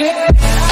Yeah.